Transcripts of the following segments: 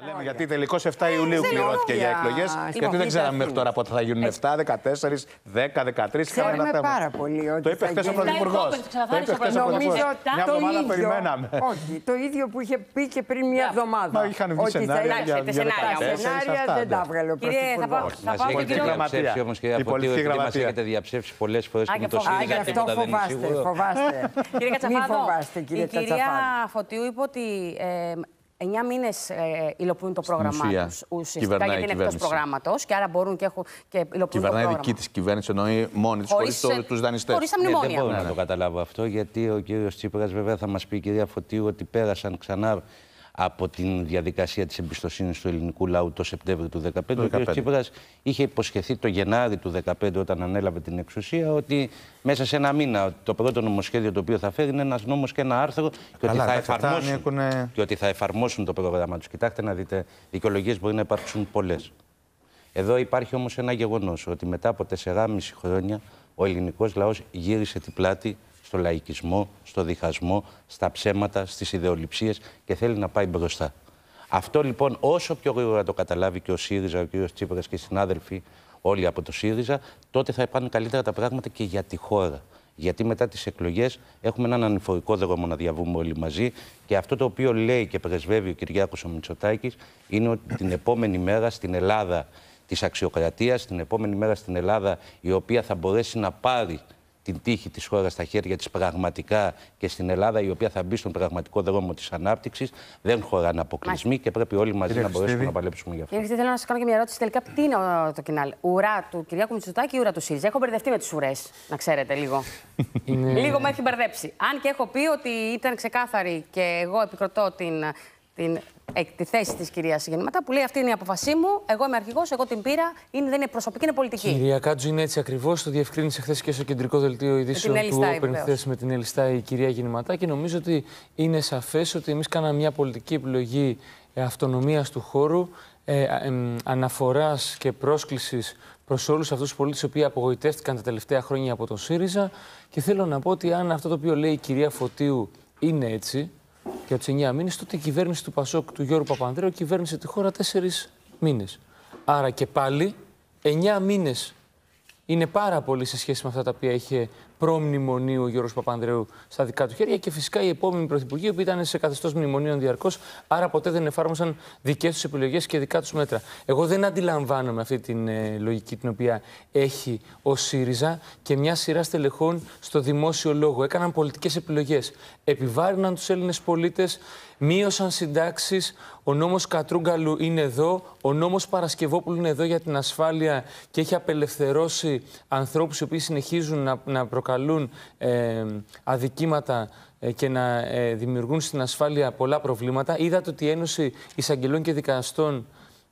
Τα λέμε γιατί τελικώς 7 Ιουλίου πληρώθηκε για εκλογές. Γιατί δεν ξέραμε μέχρι τώρα πότε θα γίνουν 7, 14, 10, 13. Ξέρουμε πάρα πολύ ότι Το είπε θα χθες ο γίνει. Πρωθυπουργός. Το είπε χθες ο Νομίζω Πρωθυπουργός. Μια το εβδομάδα ίδιο, περιμέναμε. όχι, το ίδιο που είχε πει και πριν μια εβδομάδα. Μα είχαν βγει Ότι θα σενάρια είναι- για τα για σενάρια 14, Τα σενάρια αυτά, δεν ναι. τα έβγαλε ο Κύριε, θα πάω- Πρωθυπουργός. θα Μας πάω έχετε στον κύριο γραμματεία. διαψεύσει όμως κυρία Η Φωτίου, πολιτική επειδή μας γραμματεία. έχετε διαψεύσει πολλές φορές Α, και με γι' το αυτό. Α, γι' ΣΥΡΙΖΑ αυτό τίποτα δεν είναι φοβάστε, σίγουρο. φοβάστε. Κύριε Μην Κατσαφάδο, φοβάστε, κύριε η κυρία Κατσαφάδο. Φωτιού είπε ότι ε, 9 μήνε υλοποιούν το πρόγραμμά ουσία, τους ουσιαστικά κυβερνάει γιατί η είναι εκτός κυβέρνηση. προγράμματος και άρα μπορούν και, έχουν, και υλοποιούν το Κυβερνάει πρόγραμμα. δική της κυβέρνηση, εννοεί μόνη της, χωρίς Χωρίς, τους δανειστές. χωρίς τα Ναι, δεν μνημόνια. μπορώ να το καταλάβω αυτό, γιατί ο κύριος Τσίπρας βέβαια θα μας πει η κυρία Φωτίου ότι πέρασαν ξανά από την διαδικασία της εμπιστοσύνης του ελληνικού λαού το Σεπτέμβριο του 2015. Ο 15. κύριος Τσίπρας είχε υποσχεθεί το Γενάρη του 2015 όταν ανέλαβε την εξουσία ότι μέσα σε ένα μήνα ότι το πρώτο νομοσχέδιο το οποίο θα φέρει είναι ένας νόμος και ένα άρθρο και ότι, Καλά, θα εντάξει, αυτά εφαρμόσουν, ανήκουνε- και ότι θα εφαρμόσουν το πρόγραμμα τους. Κοιτάξτε να δείτε, δικαιολογίες μπορεί να υπάρξουν πολλές. Εδώ υπάρχει όμως ένα γεγονός, ότι μετά από 4,5 χρόνια ο ελληνικός λαός γύρισε την πλάτη στο λαϊκισμό, στο διχασμό, στα ψέματα, στις ιδεολειψίες και θέλει να πάει μπροστά. Αυτό λοιπόν όσο πιο γρήγορα το καταλάβει και ο ΣΥΡΙΖΑ, ο κ. Τσίπρας και οι συνάδελφοι όλοι από το ΣΥΡΙΖΑ, τότε θα πάνε καλύτερα τα πράγματα και για τη χώρα. Γιατί μετά τις εκλογές έχουμε έναν ανηφορικό δρόμο να διαβούμε όλοι μαζί και αυτό το οποίο λέει και πρεσβεύει ο Κυριάκος ο Μητσοτάκης είναι ότι την επόμενη μέρα στην Ελλάδα της αξιοκρατίας, την επόμενη μέρα στην Ελλάδα η οποία θα μπορέσει να πάρει την τύχη της χώρας στα χέρια της πραγματικά και στην Ελλάδα η οποία θα μπει στον πραγματικό δρόμο της ανάπτυξης δεν χωράνε αποκλεισμοί και πρέπει όλοι μαζί Κύριε να μπορέσουμε Χριστίδη. να παλέψουμε γι' αυτό. Κύριε Χριστίδη, θέλω να σας κάνω και μια ερώτηση. Τελικά, τι είναι ο- το κοινάλ, ουρά του Κυριάκου Μητσοτάκη ή ουρά του ΣΥΡΙΖΑ; Έχω μπερδευτεί με τις ουρές, να ξέρετε λίγο. Λίγο με έχει μπερδέψει. Αν και έχω πει ότι ήταν ξεκάθαρη και εγώ επικροτώ την, την, εκ- τη θέση της κυρίας Γεννηματά που λέει αυτή είναι η απόφασή μου. Εγώ είμαι αρχηγός, εγώ την πήρα. Είναι, δεν είναι προσωπική, είναι πολιτική. Κυρία Κάτζου, είναι έτσι ακριβώς. Το διευκρίνησε χθες και στο κεντρικό δελτίο ειδήσεων Έλλη του Στάι, Open βεβαίως. χθες με την Ελιστά η κυρία Γεννηματά και νομίζω ότι είναι σαφές ότι εμείς κάναμε μια πολιτική επιλογή αυτονομίας του χώρου, ε, αναφοράς και πρόσκλησης προς όλους αυτούς τους πολίτες οι οποίοι απογοητεύτηκαν τα τελευταία χρόνια από τον ΣΥΡΙΖΑ. Και θέλω να πω ότι αν αυτό το οποίο λέει η κυρία Φωτίου είναι έτσι, για του 9 μήνε, τότε η κυβέρνηση του Πασόκ του Γιώργου Παπανδρέου κυβέρνησε τη χώρα 4 μήνες. Άρα και πάλι 9 μήνες είναι πάρα πολύ σε σχέση με αυτά τα οποία είχε προμνημονίου ο Γιώργος Παπανδρέου στα δικά του χέρια και φυσικά οι επόμενοι πρωθυπουργοί που ήταν σε καθεστώς μνημονίων διαρκώς, άρα ποτέ δεν εφάρμοσαν δικές τους επιλογές και δικά τους μέτρα. Εγώ δεν αντιλαμβάνομαι αυτή την ε, λογική την οποία έχει ο ΣΥΡΙΖΑ και μια σειρά στελεχών στο δημόσιο λόγο. Έκαναν πολιτικές επιλογές. Επιβάρυναν τους Έλληνες πολίτες, μείωσαν συντάξεις. Ο νόμος Κατρούγκαλου είναι εδώ. Ο νόμος Παρασκευόπουλου είναι εδώ για την ασφάλεια και έχει απελευθερώσει ανθρώπους οι οποίοι συνεχίζουν να, να προκαλούν ε, αδικήματα ε, και να ε, δημιουργούν στην ασφάλεια πολλά προβλήματα. Είδατε ότι η Ένωση Εισαγγελών και Δικαστών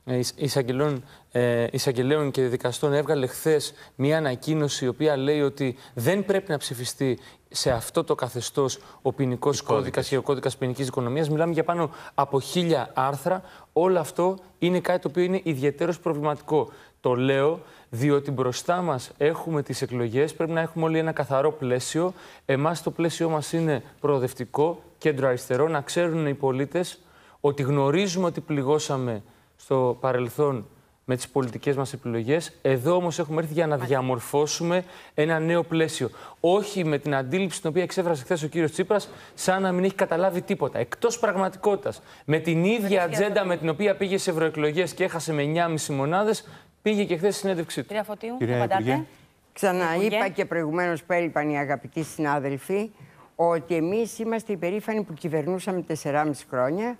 ε, εισ- εισαγγελών, ε, εισαγγελέων και δικαστών έβγαλε χθες μια ανακοίνωση η οποία λέει ότι δεν πρέπει να ψηφιστεί σε αυτό το καθεστώς ο ποινικός κώδικας και ο κώδικας ποινικής οικονομίας. Μιλάμε για πάνω από χίλια άρθρα. Όλο αυτό είναι κάτι το οποίο είναι ιδιαίτερος προβληματικό. Το λέω διότι μπροστά μας έχουμε τις εκλογές. Πρέπει να έχουμε όλοι ένα καθαρό πλαίσιο. Εμάς το πλαίσιο μας είναι προοδευτικό, κέντρο-αριστερό. Να ξέρουν οι πολίτες ότι γνωρίζουμε ότι πληγώσαμε στο παρελθόν με τις πολιτικές μας επιλογές. Εδώ όμως έχουμε έρθει για να διαμορφώσουμε ένα νέο πλαίσιο. Όχι με την αντίληψη την οποία εξέφρασε χθες ο κύριος Τσίπρας, σαν να μην έχει καταλάβει τίποτα. Εκτός πραγματικότητας. Με την ίδια ατζέντα με την οποία πήγε σε ευρωεκλογές και έχασε με 9,5 μονάδες, πήγε και χθες στη συνέντευξή του. Κυρία Φωτίου, Κυρία απαντάτε. Υπουργέ. Ξαναείπα Υπουργέ. και προηγουμένως που έλειπαν οι αγαπητοί συνάδελφοι ότι εμείς είμαστε υπερήφανοι που κυβερνούσαμε 4,5 χρόνια.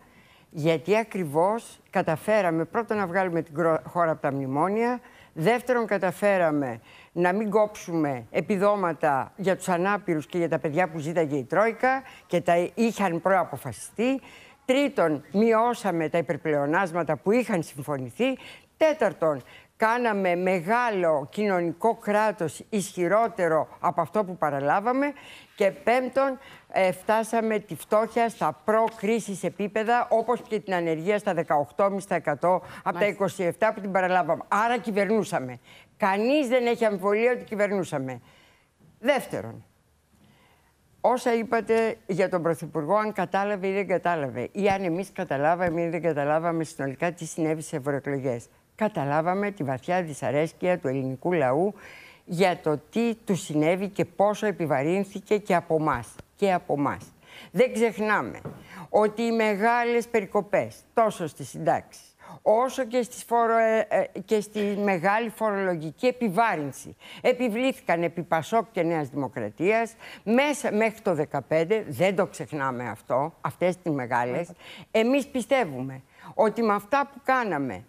Γιατί ακριβώς καταφέραμε πρώτον να βγάλουμε την κρό- χώρα από τα μνημόνια. Δεύτερον, καταφέραμε να μην κόψουμε επιδόματα για τους ανάπηρους και για τα παιδιά που ζήταγε η Τρόικα και τα είχαν προαποφασιστεί. Τρίτον, μειώσαμε τα υπερπλεονάσματα που είχαν συμφωνηθεί. Τέταρτον, κάναμε μεγάλο κοινωνικό κράτος ισχυρότερο από αυτό που παραλάβαμε. Και πέμπτον, ε, φτάσαμε τη φτώχεια στα προ-κρίσης επίπεδα, όπως και την ανεργία στα 18,5% από τα 27 που την παραλάβαμε. Άρα κυβερνούσαμε. Κανείς δεν έχει αμφιβολία ότι κυβερνούσαμε. Δεύτερον, όσα είπατε για τον Πρωθυπουργό, αν κατάλαβε ή δεν κατάλαβε, ή αν εμείς καταλάβαμε ή δεν καταλάβαμε συνολικά τι συνέβη σε ευρωεκλογές. Καταλάβαμε τη βαθιά δυσαρέσκεια του ελληνικού λαού για το τι του συνέβη και πόσο επιβαρύνθηκε και από εμάς. Και από εμάς. Δεν ξεχνάμε ότι οι μεγάλες περικοπές τόσο στις συντάξεις όσο και, στις φορο, ε, ε, και στη μεγάλη φορολογική επιβάρυνση. Επιβλήθηκαν επί Πασόκ και Νέας Δημοκρατίας μέσα, μέχρι το 2015, δεν το ξεχνάμε αυτό, αυτές τις μεγάλες. Εμείς πιστεύουμε ότι με αυτά που κάναμε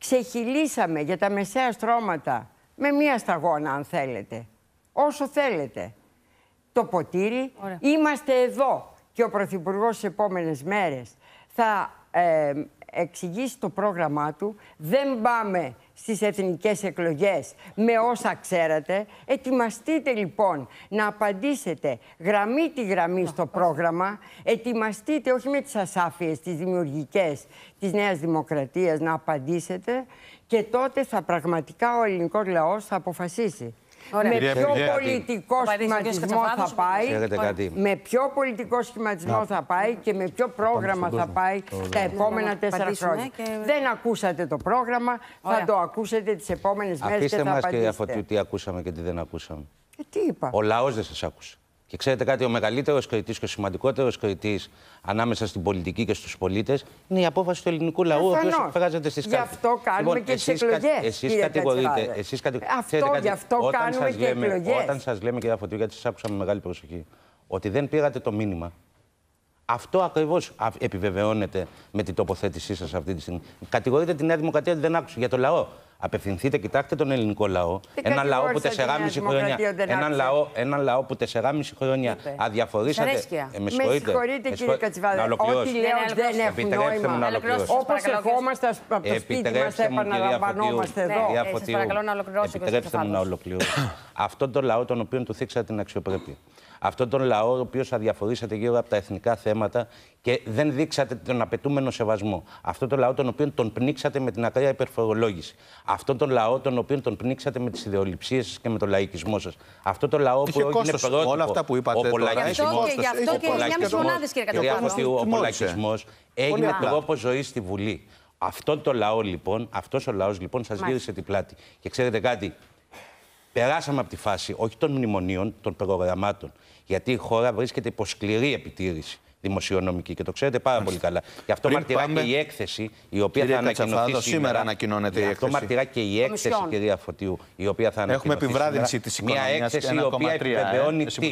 ξεχυλήσαμε για τα μεσαία στρώματα με μία σταγόνα αν θέλετε, όσο θέλετε, το ποτήρι. Είμαστε εδώ και ο Πρωθυπουργός στις επόμενες μέρες θα ε, εξηγήσει το πρόγραμμά του. Δεν πάμε στις εθνικές εκλογές με όσα ξέρατε. Ετοιμαστείτε λοιπόν να απαντήσετε γραμμή τη γραμμή στο πρόγραμμα. Ετοιμαστείτε όχι με τις ασάφειες, τις δημιουργικές της Νέας Δημοκρατίας να απαντήσετε και τότε θα πραγματικά ο ελληνικός λαός θα αποφασίσει. Με ποιο πολιτικό σχηματισμό θα πάει, με ποιο πολιτικό σχηματισμό θα πάει και με ποιο πρόγραμμα θα πάει τα επόμενα τέσσερα χρόνια. Δεν ακούσατε το πρόγραμμα, θα το ακούσετε τις επόμενες μέρες και θα απαντήσετε. Αφήστε μας, κυρία τι ακούσαμε και τι δεν ακούσαμε. Ε, τι είπα. Ο λαός δεν σας άκουσε. Και ξέρετε κάτι, ο μεγαλύτερος κριτής και ο σημαντικότερος κριτής ανάμεσα στην πολιτική και στους πολίτες είναι η απόφαση του ελληνικού λαού, ο οποίος εκφράζεται στις κάλπε. Γι' αυτό κάνουμε λοιπόν, και τις εκλογές. Εσείς κατηγορείτε. Εσείς κατηγορείτε αυτό, γι' αυτό κάνουμε και εκλογές. Όταν σας λέμε, κυρία Φωτιού, γιατί σας άκουσα με μεγάλη προσοχή, ότι δεν πήρατε το μήνυμα. Αυτό ακριβώς επιβεβαιώνεται με την τοποθέτησή σας αυτή τη στιγμή. Κατηγορείτε τη Νέα Δημοκρατία ότι δεν άκουσε για το λαό. Απευθυνθείτε, κοιτάξτε τον ελληνικό λαό. Ένα λαό που 4,5 χρόνια. Ένα λαό, ένα λαό που 4,5 χρόνια αδιαφορήσατε. Ε, με συγχωρείτε, κύριε Κατσιβάδη. Ό,τι λέω δεν έχουν νόημα. Όπως ερχόμαστε από το σπίτι μας, επαναλαμβανόμαστε εδώ. Επιτρέψτε μου να ολοκληρώσω. Αυτόν τον λαό τον οποίο του θίξατε την αξιοπρέπεια αυτόν τον λαό, ο οποίος αδιαφορήσατε γύρω από τα εθνικά θέματα και δεν δείξατε τον απαιτούμενο σεβασμό. Αυτόν τον λαό, τον οποίο τον πνίξατε με την ακραία υπερφορολόγηση. Αυτόν τον λαό, τον οποίο τον πνίξατε με τις ιδεολειψίες σας και με τον λαϊκισμό σας. Αυτόν τον λαό που είναι πρότυπο. Όλα αυτά που είπατε. Ο πολλακισμό. Γι' αυτό και για μισή μονάδε, κύριε Ο πολλακισμό έγινε τρόπος ζωή στη Βουλή. Αυτό το λαό λοιπόν, αυτός ο λαός λοιπόν σας γύρισε την πλάτη. Και ξέρετε κάτι, περάσαμε από τη φάση όχι των μνημονίων, των προγραμμάτων. Γιατί η χώρα βρίσκεται υπό σκληρή επιτήρηση δημοσιονομική και το ξέρετε πάρα πολύ καλά. Γι' αυτό μαρτυρά και η έκθεση η οποία θα ανακοινωθεί σήμερα. ανακοινώνεται η έκθεση. Αυτό μαρτυρά και η έκθεση, κυρία Φωτιού, η οποία θα ανακοινωθεί. Έχουμε επιβράδυνση της οικονομίας. Μια έκθεση η οποία επιβεβαιώνει τι;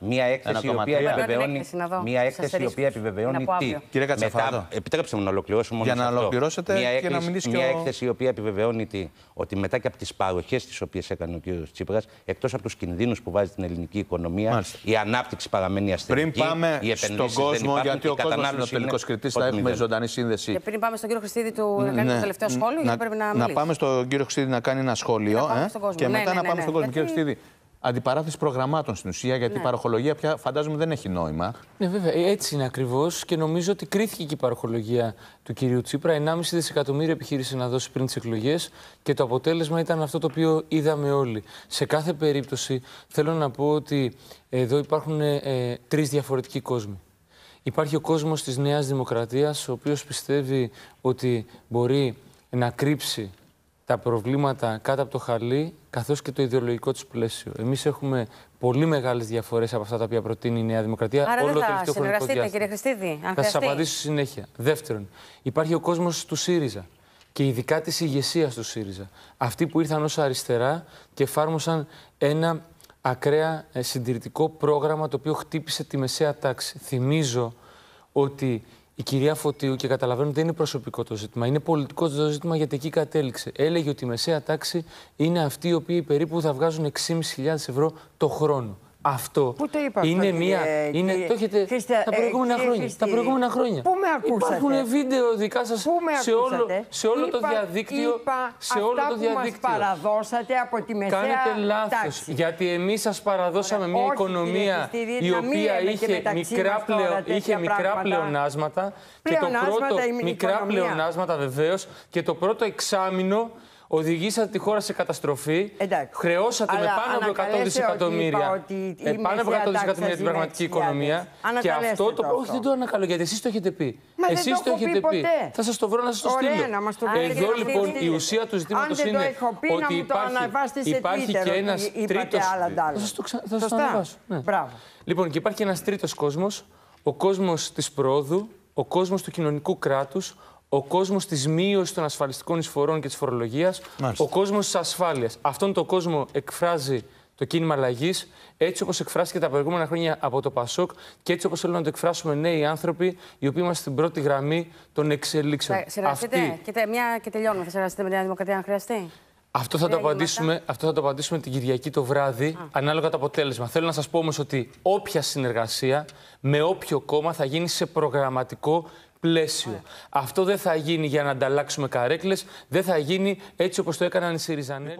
Μια έκθεση η οποία επιβεβαιώνει. Μια έκθεση η οποία επιβεβαιώνει τι; Κύριε Κατσαφάδο. Επιτρέψτε μου να ολοκληρώσω μόνο. Για να ολοκληρώσετε και να μιλήσει Μια έκθεση η οποία επιβεβαιώνει τι; Ότι μετά και από τις παροχές τις οποίες έκανε ο κ. Τσίπρας, εκτός από τους κινδύνους που βάζει την ελληνική οικονομία, η ανάπτυξη παραμένει ασθενική. Πριν πάμε στον κόσμο, γιατί ο κόσμος είναι ο τελικός κριτής, θα έχουμε ζωντανή σύνδεση. Και πριν πάμε στον κύριο Χριστίδη του να κάνει το τελευταίο σχόλιο, γιατί πρέπει να Να πάμε στον κύριο Χριστίδη να κάνει ένα σχόλιο. Και μετά να πάμε στον κόσμο. Κύριε Χριστίδη, αντιπαράθεση προγραμμάτων στην ουσία, γιατί η παροχολογία πια φαντάζομαι δεν έχει νόημα. Ναι, βέβαια, έτσι είναι ακριβώς και νομίζω ότι κρίθηκε και η παροχολογία του κυρίου Τσίπρα. 1,5 δισεκατομμύρια επιχείρησε να δώσει πριν τις εκλογές και το αποτέλεσμα ήταν αυτό το οποίο είδαμε όλοι. Σε κάθε περίπτωση θέλω να πω ότι εδώ υπάρχουν ε, τρεις διαφορετικοί κόσμοι. Υπάρχει ο κόσμος της Νέας Δημοκρατίας, ο οποίος πιστεύει ότι μπορεί να κρύψει τα προβλήματα κάτω από το χαλί, καθώς και το ιδεολογικό του πλαίσιο. Εμείς έχουμε πολύ μεγάλες διαφορές από αυτά τα οποία προτείνει η Νέα Δημοκρατία. Άρα όλο δεν θα συνεργαστείτε, κύριε Χριστίδη, αν Θα σας απαντήσω συνέχεια. Δεύτερον, υπάρχει ο κόσμος του ΣΥΡΙΖΑ και ειδικά της ηγεσίας του ΣΥΡΙΖΑ. Αυτοί που ήρθαν ως αριστερά και εφάρμοσαν ένα ακραία ε, συντηρητικό πρόγραμμα το οποίο χτύπησε τη μεσαία τάξη. Θυμίζω ότι η κυρία Φωτίου, και καταλαβαίνω ότι δεν είναι προσωπικό το ζήτημα, είναι πολιτικό το ζήτημα γιατί εκεί κατέληξε. Έλεγε ότι η μεσαία τάξη είναι αυτοί οι οποίοι περίπου θα βγάζουν 6.500 ευρώ το χρόνο. Αυτό Πού το είπα είναι αυτό, μία. Κύριε, είναι, το έχετε Χριστια, τα, προηγούμενα ε, χρόνια, τα προηγούμενα χρόνια. Πού με ακούσατε; Υπάρχουν βίντεο δικά σας σε όλο, σε όλο είπα, το διαδίκτυο. Είπα σε όλο αυτά το διαδίκτυο. Που μας παραδώσατε από τη μεσαία Κάνετε λάθος. Γιατί εμείς σας παραδώσαμε μια οικονομία η οποία είχε μικρά, πλεο, είχε μικρά πλεονάσματα. Και το πρώτο. Μικρά πλεονάσματα βεβαίως. Και το πρώτο εξάμεινο Οδηγήσατε τη χώρα σε καταστροφή. Εντάξει. Χρεώσατε Αλλά με πάνω από 100 ανακαλέστε δισεκατομμύρια. ότι είπα ότι ε, είμαι πάνω από 100 σε δισεκατομμύρια την πραγματική ατάξεις οικονομία. Και Ανακαλέστε αυτό το. το Όχι, αυτό. δεν το ανακαλώ γιατί εσείς το έχετε πει. Μα δεν Εσείς το το έχω πει έχετε πει. ποτέ. Θα σας το βρω να σας το Ωραία, στείλω. να μας το βρείτε Εδώ να λοιπόν στείλετε. η ουσία του ζητήματος Αν δεν το είναι έχω πει, να ότι μου το αναβάσετε σε υπάρχει Twitter και ότι ένας είπατε τρίτο. άλλα τ' άλλα. Θα σας το, ξα... θα σας το Σωστά. ανεβάσω. Ναι. Μπράβο. Λοιπόν, και υπάρχει ένας τρίτος κόσμος, ο κόσμος της πρόοδου, ο κόσμος του κοινωνικού κράτους, ο κόσμος της μείωσης των ασφαλιστικών εισφορών και της φορολογίας, Μάλιστα. ο κόσμος της ασφάλειας. Αυτόν τον κόσμο εκφράζει το κίνημα αλλαγής, έτσι όπως εκφράστηκε τα προηγούμενα χρόνια από το Πασόκ και έτσι όπως θέλουν να το εκφράσουμε νέοι άνθρωποι, οι οποίοι είμαστε στην πρώτη γραμμή των εξελίξεων. Θα συνεργαστείτε Αυτή- και, τε- μια, και τελειώνουμε. Θα συνεργαστείτε με τη Νέα Δημοκρατία αν χρειαστεί. Αυτό θα, το Κυρία απαντήσουμε, αυτό θα το απαντήσουμε την Κυριακή το βράδυ, ανάλογα το αποτέλεσμα. Θέλω να σας πω όμως ότι όποια συνεργασία με όποιο κόμμα θα γίνει σε προγραμματικό πλαίσιο. Αυτό δεν θα γίνει για να ανταλλάξουμε καρέκλες, δεν θα γίνει έτσι όπως το έκαναν οι Σιριζανέλ.